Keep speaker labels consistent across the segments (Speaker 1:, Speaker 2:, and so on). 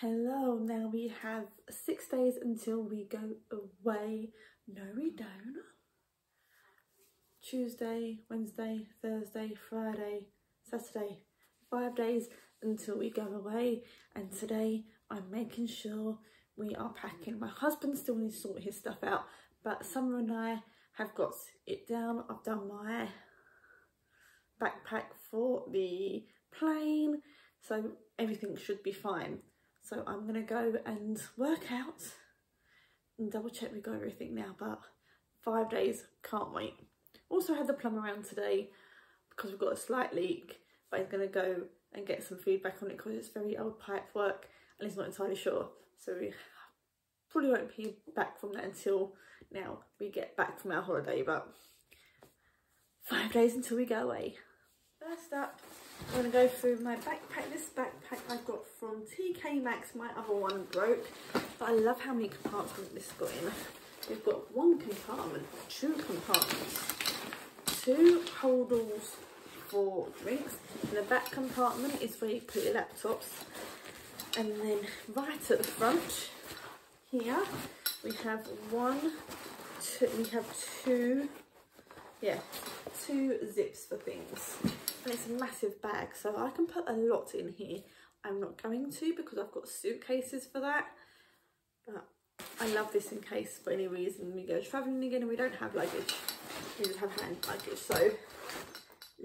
Speaker 1: Hello, now we have six days until we go away. No, we don't. Tuesday, Wednesday, Thursday, Friday, Saturday. Five days until we go away. And today I'm making sure we are packing. My husband still needs to sort his stuff out, but Summer and I have got it down. I've done my backpack for the plane, so everything should be fine. So I'm gonna go and work out and double check we've got everything now, but five days, can't wait. Also had the plumber around today because we've got a slight leak, but he's gonna go and get some feedback on it because it's very old pipe work and he's not entirely sure. So we probably won't be back from that until now we get back from our holiday, but five days until we go away. First up, I'm going to go through my backpack. This backpack I've got from TK Maxx. My other one broke, but I love how many compartments this got in. We've got one compartment, two compartments, two holdalls for drinks. And the back compartment is where you put your laptops. And then right at the front here, we have one, two, we have two, yeah, two zips for things and it's a massive bag so I can put a lot in here. I'm not going to because I've got suitcases for that but I love this in case for any reason. We go travelling again and we don't have luggage. We just have hand luggage so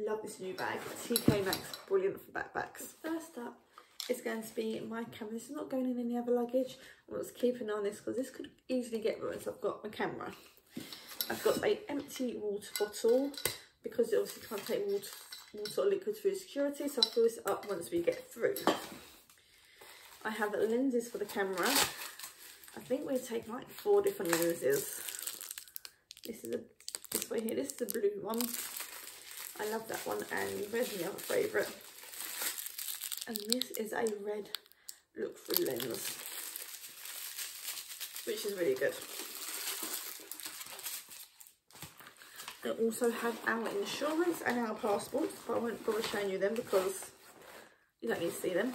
Speaker 1: love this new bag. TK Maxx brilliant for backpacks. First up is going to be my camera. This is not going in any other luggage. I'm just keeping on this because this could easily get ruined. So I've got my camera. I've got a empty water bottle because it obviously can't take water water or liquid through security, so I'll fill this up once we get through. I have lenses for the camera. I think we've taken like four different lenses. This is a this way here, this is the blue one. I love that one and red's my other favourite. And this is a red look through lens, which is really good. I also have our insurance and our passports, but I won't bother showing you them because you don't need to see them.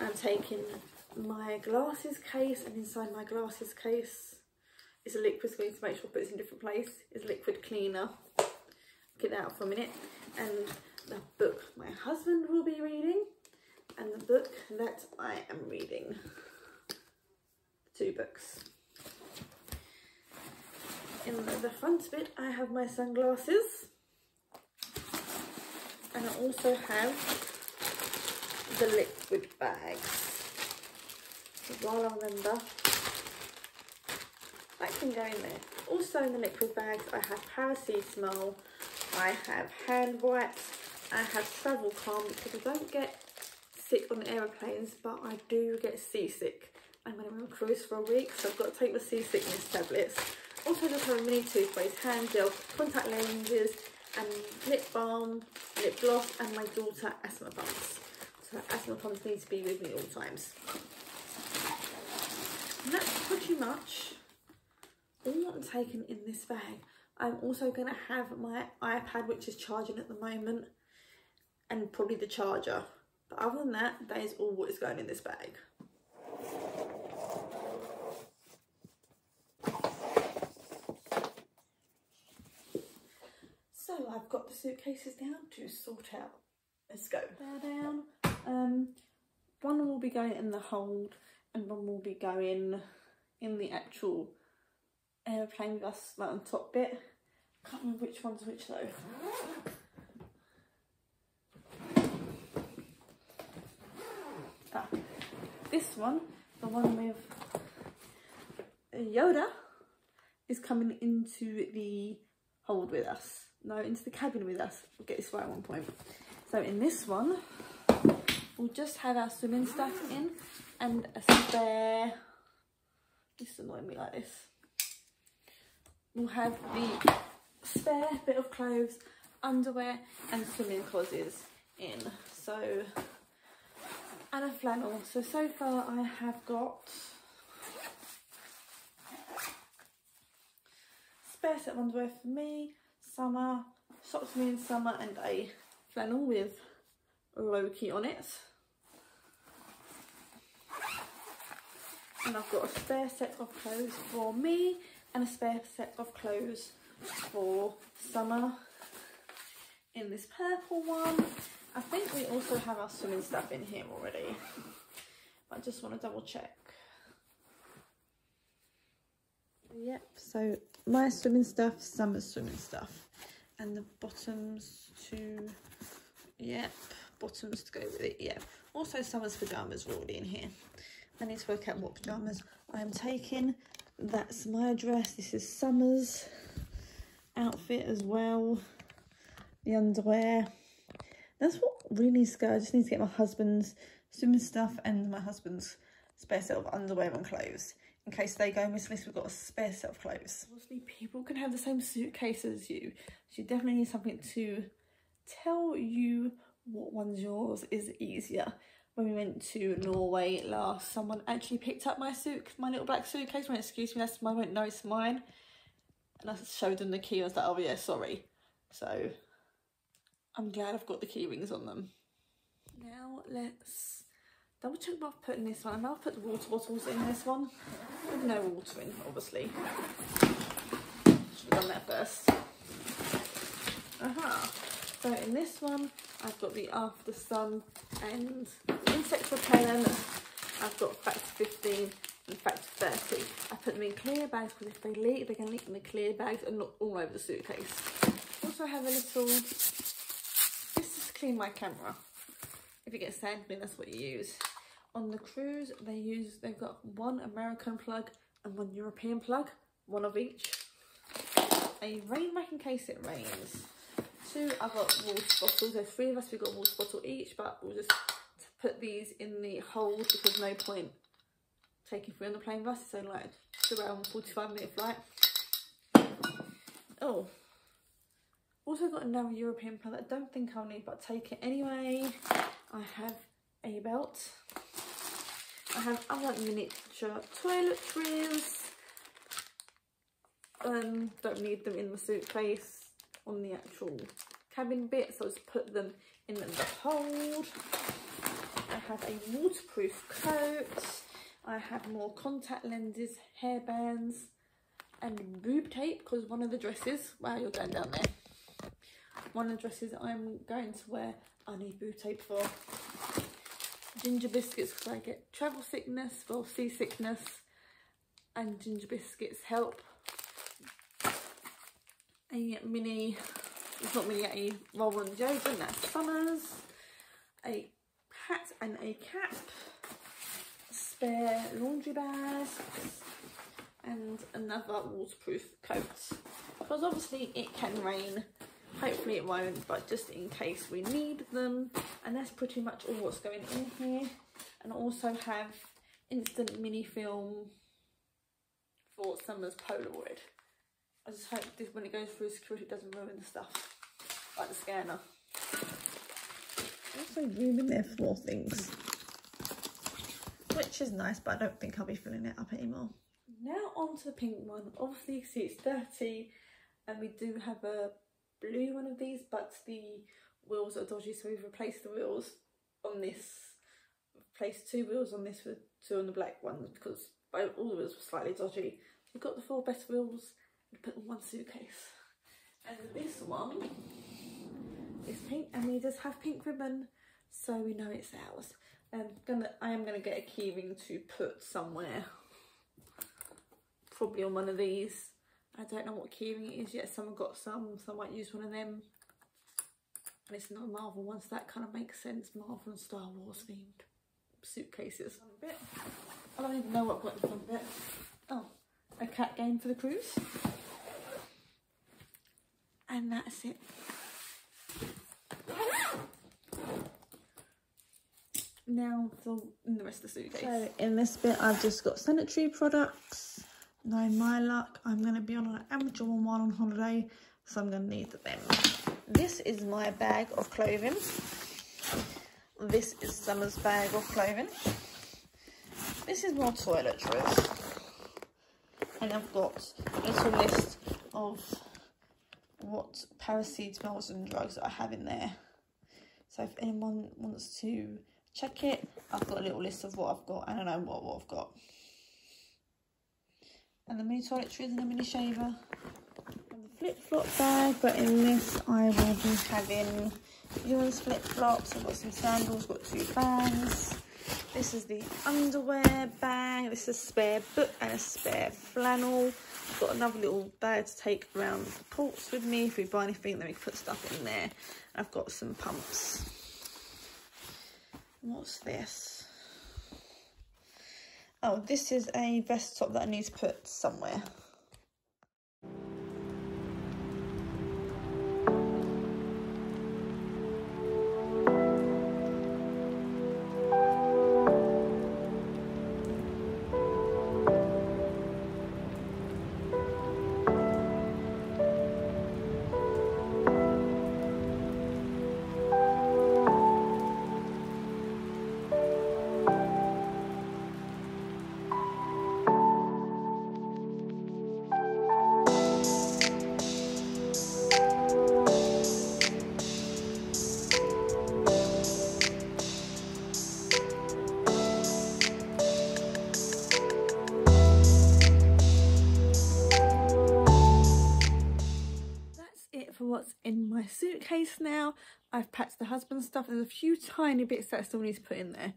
Speaker 1: I'm taking my glasses case and inside my glasses case is a liquid so I need to make sure I put this in a different place, is liquid cleaner. Get that out for a minute. And the book my husband will be reading and the book that I am reading. Two books in the front bit I have my sunglasses. And I also have the liquid bags. While I remember that can go in there. Also in the liquid bags I have paracetamol I have hand wipes. I have travel calm because I don't get sick on aeroplanes but I do get seasick. I'm going to cruise for a week so I've got to take the seasickness tablets also just have a mini toothpaste, hand gel, contact lenses and lip balm, lip gloss and my daughter asthma pumps. So asthma pumps need to be with me all times. And that's pretty much all I'm taking in this bag. I'm also going to have my iPad which is charging at the moment and probably the charger. But other than that, that is all what is going in this bag. I've got the suitcases down to sort out. Let's go. They're down. Um, one will be going in the hold and one will be going in the actual aeroplane with us, like on top bit. Can't remember which one's which though. Ah, this one, the one with Yoda, is coming into the hold with us no, into the cabin with us. We'll get this right at one point. So in this one, we'll just have our swimming stuff in and a spare, this is annoying me like this. We'll have the spare bit of clothes, underwear and swimming clothes in. So, and a flannel. So, so far I have got spare set of underwear for me, summer, socks me in summer and a flannel with Loki on it. And I've got a spare set of clothes for me and a spare set of clothes for summer in this purple one. I think we also have our swimming stuff in here already. I just want to double check. Yep, so my swimming stuff, summer swimming stuff. And the bottoms to, yep, bottoms to go with it, yeah. Also summer's pyjamas are already in here. I need to work out what pyjamas I am taking. That's my dress. This is summer's outfit as well. The underwear. That's what really needs to go. I just need to get my husband's swimming stuff and my husband's spare set of underwear and clothes. In case they go missing, we've got a spare set of clothes. Obviously, people can have the same suitcase as you. So you definitely need something to tell you what one's yours is easier. When we went to Norway last, someone actually picked up my suit, my little black suitcase. Went, excuse me, that's mine. Went, no, it's mine. And I showed them the key. I was like, oh yeah, sorry. So I'm glad I've got the key rings on them. Now let's double check about putting this one. I've put the water bottles in this one. With no water in, obviously. Should have done that first. Aha. Uh -huh. So in this one, I've got the After Sun and insect repellent. I've got factor 15 and factor 30. I put them in clear bags because if they leak, they can leak in the clear bags and not all over the suitcase. Also have a little, this is clean my camera. If you get sand then that's what you use. On the cruise, they use, they've got one American plug and one European plug, one of each. A rain rack in case it rains two, got water bottles. There's three of us, we've got a water bottle each, but we'll just put these in the hold because no point taking three on the plane bus. Only like two hour and 45 minute flight. Oh, also got another European plug I don't think I'll need, but take it anyway. I have a belt. I have other miniature toiletries. Um, don't need them in the suitcase on the actual cabin bit so I just put them in the hold. I have a waterproof coat. I have more contact lenses, hairbands and boob tape because one of the dresses, wow you're going down there, one of the dresses I'm going to wear I need boob tape for. Ginger biscuits because I get travel sickness, well seasickness and ginger biscuits help a mini, it's not mini, a roll on deodorant, that's Summers, a hat and a cap, spare laundry bags, and another waterproof coat. Because obviously it can rain, hopefully it won't, but just in case we need them. And that's pretty much all what's going in here. And also have instant mini film for Summer's Polaroid. I just hope this, when it goes through security it doesn't ruin the stuff, like the scanner. Also room in there for more things, which is nice, but I don't think I'll be filling it up anymore. Now on to the pink one. Obviously you see it's dirty and we do have a blue one of these, but the wheels are dodgy, so we've replaced the wheels on this, replaced two wheels on this with two on the black ones because all the wheels were slightly dodgy. We've got the four best wheels and put in one suitcase. And this one is pink and we just have pink ribbon so we know it's ours. I'm gonna, I am gonna get a keyring to put somewhere, probably on one of these. I don't know what keyring it is yet. Someone got some, so I might use one of them. And it's not a Marvel one, so that kind of makes sense. Marvel and Star Wars themed suitcases. I don't even know what I've got in front of it. Oh, a cat game for the cruise and that's it. Now for the rest of the suitcase. So in this bit I've just got sanitary products. Now my luck, I'm going to be on an Amazon one on holiday, so I'm going to need them. This is my bag of clothing. This is Summer's bag of clothing. This is more toiletries. And I've got a little list of what paracetamols and drugs I have in there. So if anyone wants to check it, I've got a little list of what I've got. I don't know what, what I've got. And the mini toiletries and the mini shaver. And the flip-flop bag, but in this I will be having Ewan's flip-flops, I've got some sandals, got two bands. This is the underwear bag, this is a spare book and a spare flannel. I've got another little bag to take around the ports with me. If we buy anything, then we can put stuff in there. I've got some pumps. What's this? Oh, this is a vest top that I need to put somewhere. Suitcase now. I've packed the husband's stuff. There's a few tiny bits that I still need to put in there.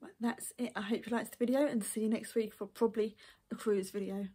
Speaker 1: But that's it. I hope you liked the video and see you next week for probably a cruise video.